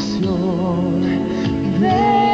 emoción. De